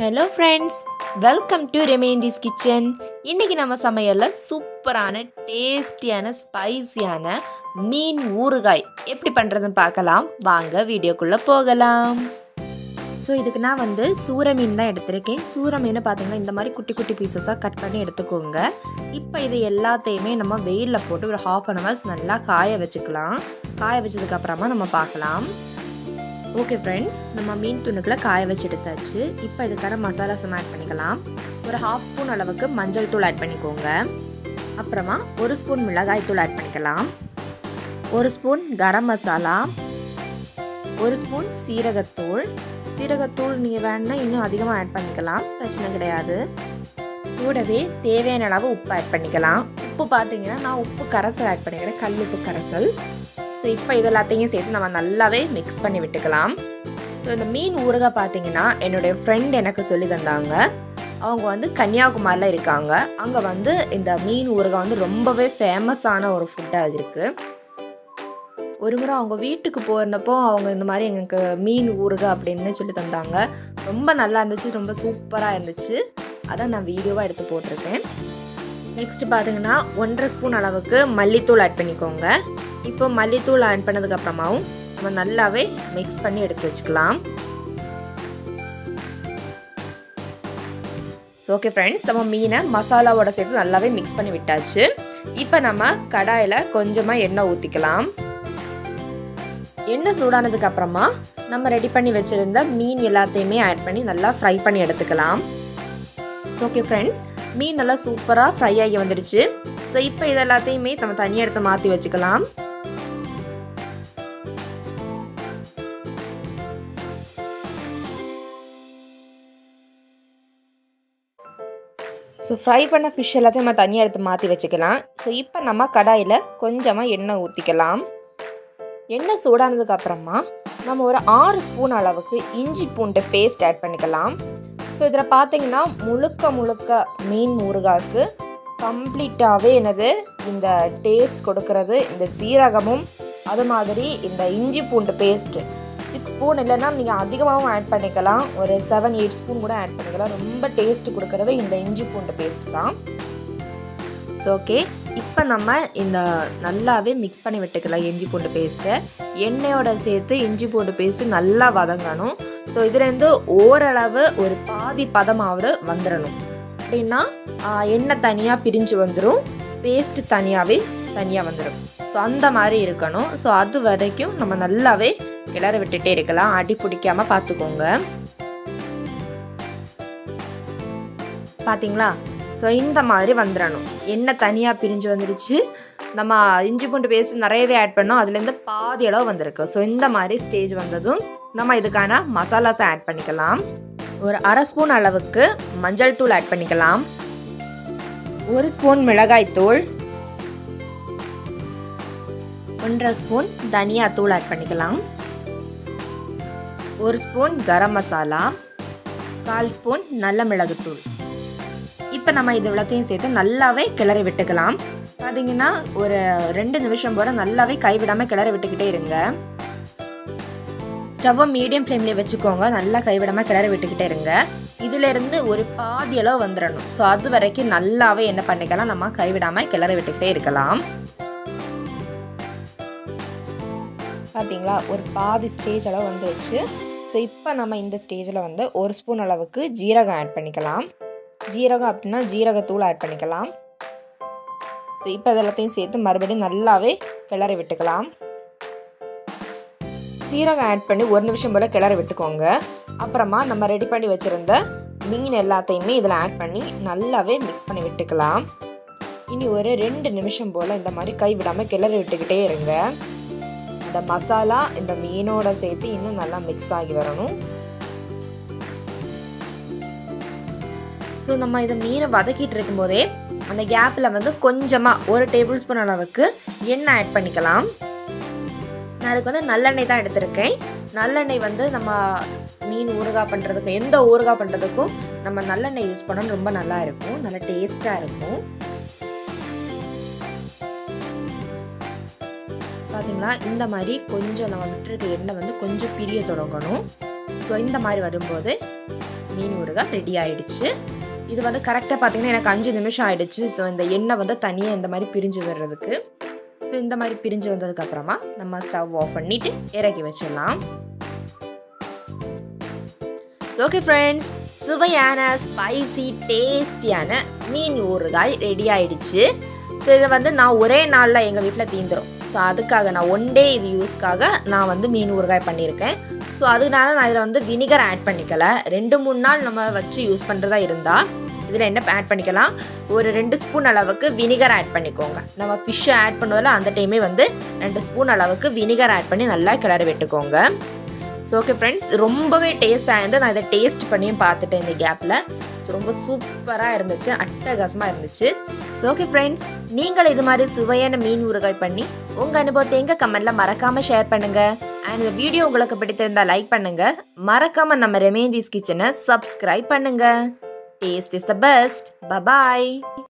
Hello friends welcome to Remendhi's kitchen இன்றைக்கி நம்ம சமையலில் சூப்பரான டேஸ்டியான ஸ்பைசியான மீன் ஊறுகாய். எப்படி பண்ணுறதுன்னு பார்க்கலாம். வாங்க வீடியோக்குள்ளே போகலாம். ஸோ இதுக்கு நான் வந்து சூர மீன் தான் எடுத்திருக்கேன். சூர மீனை பார்த்தீங்கன்னா இந்த மாதிரி குட்டி குட்டி பீசஸாக கட் பண்ணி எடுத்துக்கோங்க. இப்போ இது எல்லாத்தையுமே நம்ம வெயிலில் போட்டு ஒரு ஹாஃப் அன் ஹவர்ஸ் நல்லா காய வச்சுக்கலாம். காய வச்சதுக்கப்புறமா நம்ம பார்க்கலாம். ஓகே ஃப்ரெண்ட்ஸ் நம்ம மீன் துணுக்கில் காய வச்சு எடுத்தாச்சு இப்போ இதுக்கான மசாலாஸும் ஆட் பண்ணிக்கலாம். ஒரு ஹாஃப் ஸ்பூன் அளவுக்கு மஞ்சள் தூள் ஆட் பண்ணிக்கோங்க. அப்புறமா ஒரு ஸ்பூன் மிளகாய் தூள் ஆட் பண்ணிக்கலாம். ஒரு ஸ்பூன் கரம் மசாலா. ஒரு ஸ்பூன் சீரகத்தூள். சீரகத்தூள் நீங்கள் வேணுன்னா இன்னும் அதிகமாக ஆட் பண்ணிக்கலாம். பிரச்சனை கிடையாது. கூடவே தேவையான அளவு உப்பு ஆட் பண்ணிக்கலாம். உப்பு பார்த்தீங்கன்னா நான் உப்பு கரைசல் ஆட் பண்ணிக்கிறேன். கல் உப்பு கரைசல். இப்போ இது எல்லாத்தையும் சேர்த்து நம்ம நல்லாவே மிக்ஸ் பண்ணி விட்டுக்கலாம். ஸோ இந்த மீன் ஊறுகாய் பார்த்தீங்கன்னா என்னுடைய ஃப்ரெண்ட் எனக்கு சொல்லி தந்தாங்க. அவங்க வந்து கன்னியாகுமரியில் இருக்காங்க. அங்கே வந்து இந்த மீன் ஊறுகாய் வந்து ரொம்பவே ஃபேமஸான ஒரு ஃபுட்டாக இருக்குது ஒரு முறை அவங்க வீட்டுக்கு போயிருந்தப்போ அவங்க இந்த மாதிரி எங்களுக்கு மீன் ஊறுகாய் அப்படின்னு சொல்லி தந்தாங்க. ரொம்ப நல்லா இருந்துச்சு ரொம்ப சூப்பராக இருந்துச்சு. அதான் நான் வீடியோவாக எடுத்து போட்டிருக்கேன். நெக்ஸ்ட் பார்த்தீங்கன்னா ஒன்றரை ஸ்பூன் அளவுக்கு மல்லித்தூள் ஆட் பண்ணிக்கோங்க. இப்போ மல்லித்தூள் ஆட் பண்ணதுக்கப்புறமாவும் நம்ம நல்லாவே மிக்ஸ் பண்ணி எடுத்து வச்சுக்கலாம். ஸோ ஓகே ஃப்ரெண்ட்ஸ் நம்ம மீனை மசாலாவோட சேர்த்து நல்லாவே மிக்ஸ் பண்ணி விட்டாச்சு. இப்போ நம்ம கடாயில் கொஞ்சமாக எண்ணெய் ஊற்றிக்கலாம் எண்ணெய் சூடானதுக்கு அப்புறமா நம்ம ரெடி பண்ணி வச்சுருந்த மீன் எல்லாத்தையுமே ஆட் பண்ணி நல்லா ஃப்ரை பண்ணி எடுத்துக்கலாம். ஓகே ஃப்ரெண்ட்ஸ் மீன் நல்லா சூப்பராக ஃப்ரை ஆகி வந்துடுச்சு. ஸோ இப்போ இது எல்லாத்தையுமே நம்ம தனியாக எடுத்து மாற்றி வச்சுக்கலாம். ஸோ ஃப்ரை பண்ண ஃபிஷ் எல்லாத்தையும் நம்ம தனியாக எடுத்து மாற்றி வச்சுக்கலாம். ஸோ இப்போ நம்ம கடாயில் கொஞ்சமாக எண்ணெய் ஊற்றிக்கலாம் எண்ணெய் சூடானதுக்கு அப்புறமா நம்ம ஒரு ஆறு ஸ்பூன் அளவுக்கு இஞ்சி பூண்டு பேஸ்ட் ஆட் பண்ணிக்கலாம். ஸோ இதில் பார்த்தீங்கன்னா முழுக்க முழுக்க மீன் ஊறுகாய்க்கு கம்ப்ளீட்டாகவே என்னது இந்த டேஸ்ட் கொடுக்கறது இந்த சீரகமும் அது மாதிரி இந்த இஞ்சி பூண்டு பேஸ்ட்டு சிக்ஸ் ஸ்பூன் இல்லைன்னா நீங்கள் அதிகமாகவும் ஆட் பண்ணிக்கலாம். ஒரு செவன் எயிட் ஸ்பூன் கூட ஆட் பண்ணிக்கலாம். ரொம்ப டேஸ்ட் கொடுக்குறது இந்த இஞ்சி பூண்டு பேஸ்ட் தான். ஸோ ஓகே இப்போ நம்ம இந்த நல்லாவே மிக்ஸ் பண்ணி விட்டுக்கலாம் இஞ்சி பூண்டு பேஸ்ட்டை எண்ணெயோட சேர்த்து இஞ்சி பூண்டு பேஸ்ட்டு நல்லா வதங்கணும். ஸோ இதுலேருந்து ஓரளவு ஒரு பாதி பதமாவது வந்துடணும் அப்படின்னா எண்ணெய் தனியாக பிரிஞ்சு வந்துடும் பேஸ்ட்டு தனியாகவே தனியாக வந்துடும் ஸோ அந்த மாதிரி இருக்கணும். ஸோ அது வரைக்கும் நம்ம நல்லாவே கிளற விட்டுட்டே இருக்கலாம். அடி பிடிக்காமல் பார்த்துக்கோங்க. பார்த்தீங்களா? ஸோ இந்த மாதிரி வந்துடணும். எண்ணெய் தனியாக பிரிஞ்சு வந்துடுச்சு நம்ம இஞ்சி பூண்டு பேஸ்ட் நிறையவே ஆட் பண்ணோம். அதுலேருந்து பாதி அளவு வந்திருக்கு. ஸோ இந்த மாதிரி ஸ்டேஜ் வந்ததும் நம்ம இதுக்கான மசாலாஸை ஆட் பண்ணிக்கலாம். ஒரு அரை ஸ்பூன் அளவுக்கு மஞ்சள் தூள் ஆட் பண்ணிக்கலாம். ஒரு ஸ்பூன் மிளகாய் தூள். ஒன்றரை ஸ்பூன் தனியா தூள் ஆட் பண்ணிக்கலாம். ஒரு ஸ்பூன் கரம் மசாலா கால் ஸ்பூன் நல்ல மிளகுத்தூள். இப்போ நம்ம இது எல்லாத்தையும் சேர்த்து நல்லாவே கிளறி விட்டுக்கலாம். பார்த்தீங்கன்னா ஒரு ரெண்டு நிமிஷம் போல் நல்லாவே கைவிடாமல் கிளறி விட்டுக்கிட்டே இருங்க. ஸ்டவ்வை மீடியம் ஃப்ளேம்லேயே வச்சுக்கோங்க. நல்லா கைவிடாமல் கிளறி விட்டுக்கிட்டே இருங்க. இதிலிருந்து ஒரு பாதி அளவு வந்துடணும் ஸோ அது வரைக்கும் நல்லாவே என்ன பண்ணிக்கலாம்? நம்ம கைவிடாமல் கிளறி விட்டுக்கிட்டே இருக்கலாம். பார்த்தீங்களா? ஒரு பாதி ஸ்டேஜ் அளவு வந்துருச்சு. ஸோ இப்போ நம்ம இந்த ஸ்டேஜில் வந்து ஒரு ஸ்பூன் அளவுக்கு ஜீரகம் ஆட் பண்ணிக்கலாம். ஜீரகம் அப்படின்னா ஜீரகத்தூள் ஆட் பண்ணிக்கலாம். ஸோ இப்போ இதெல்லாத்தையும் சேர்த்து மறுபடியும் நல்லாவே கிளறி விட்டுக்கலாம். சீரகம் ஆட் பண்ணி ஒரு நிமிஷம் போல் கிளறி விட்டுக்கோங்க. அப்புறமா நம்ம ரெடி பண்ணி வச்சுருந்த மீன் எல்லாத்தையுமே இதில் ஆட் பண்ணி நல்லாவே மிக்ஸ் பண்ணி விட்டுக்கலாம். இனி ஒரு ரெண்டு நிமிஷம் போல் இந்த மாதிரி கை விடாமல் கிளறி விட்டுக்கிட்டே இருங்க. இந்த மசாலா இந்த மீனோட சேர்த்து இன்னும் நல்லா மிக்ஸ் ஆகி வரணும். ஸோ நம்ம இதை மீனை வதக்கிட்டு இருக்கும்போதே அந்த கேப்பில் வந்து கொஞ்சமாக ஒரு டேபிள் ஸ்பூன் அளவுக்கு எண்ணெய் ஆட் பண்ணிக்கலாம். நான் அதுக்கு வந்து நல்லெண்ணெய் தான் எடுத்திருக்கேன். நல்லெண்ணெய் வந்து நம்ம மீன் ஊறுகாய் பண்ணுறதுக்கு எந்த ஊறுகாய் பண்ணுறதுக்கும் நம்ம நல்லெண்ணெய் யூஸ் பண்ணோம் ரொம்ப நல்லா இருக்கும் நல்லா டேஸ்ட்டாக இருக்கும். பார்த்தீங்களா இந்த மாதிரி கொஞ்சம் நம்ம விட்டுருக்க எண்ணெய் வந்து கொஞ்சம் பிரிய தொடங்கணும். ஸோ இந்த மாதிரி வரும்போது மீன் ஊறுகாய் ரெடி ஆகிடுச்சு இது வந்து கரெக்டாக பார்த்தீங்கன்னா எனக்கு அஞ்சு நிமிஷம் ஆகிடுச்சு ஸோ இந்த எண்ணெய் வந்து தனியாக இந்த மாதிரி பிரிஞ்சு வர்றதுக்கு. ஸோ இந்த மாதிரி பிரிஞ்சு வந்ததுக்கப்புறமா நம்ம ஸ்டவ் ஆஃப் பண்ணிவிட்டு இறக்கி வச்சிடலாம். ஓகே ஃப்ரெண்ட்ஸ் சுவையான ஸ்பைசி டேஸ்டியான மீன் ஊறுகாய் ரெடி ஆயிடுச்சு. ஸோ இதை வந்து நான் ஒரே நாளில் எங்கள் வீட்டில் தீந்துடும் ஸோ அதுக்காக நான் ஒன் டே இது யூஸ்க்காக நான் வந்து மீன் ஊறுகாய் பண்ணியிருக்கேன். ஸோ அதனால நான் இதில் வந்து வினிகர் ஆட் பண்ணிக்கலை. ரெண்டு மூணு நாள் நம்ம வச்சு யூஸ் பண்ணுறதா இருந்தால் இதில் என்ன ஆட் பண்ணிக்கலாம்? ஒரு ரெண்டு ஸ்பூன் அளவுக்கு வினிகர் ஆட் பண்ணிக்கோங்க. நம்ம ஃபிஷ்ஷை ஆட் பண்ணுவதில் அந்த டைமே வந்து ரெண்டு ஸ்பூன் அளவுக்கு வினிகர் ஆட் பண்ணி நல்லா கிளறி விட்டுக்கோங்க. ஸோ ஓகே ஃப்ரெண்ட்ஸ் ரொம்பவே டேஸ்ட்டாக இருந்து நான் இதை டேஸ்ட் பண்ணியும் பார்த்துட்டேன் இந்த கேப்பில் ஸோ ரொம்ப சூப்பராக இருந்துச்சு. அட்டகாசமாக இருந்துச்சு. ஸோ ஓகே ஃப்ரெண்ட்ஸ் நீங்கள் இது மாதிரி சுவையான மீன் ஊறுகாய் பண்ணி உங்கள் அனுபவத்தை எங்கள் கமெண்ட்டில் மறக்காமல் ஷேர் பண்ணுங்கள் அண்ட் இந்த வீடியோ உங்களுக்கு பிடித்திருந்தால் லைக் பண்ணுங்கள் மறக்காமல் நம்ம ரெமேந்திஸ் கிச்சனை சப்ஸ்கிரைப் பண்ணுங்கள் taste is the best bye bye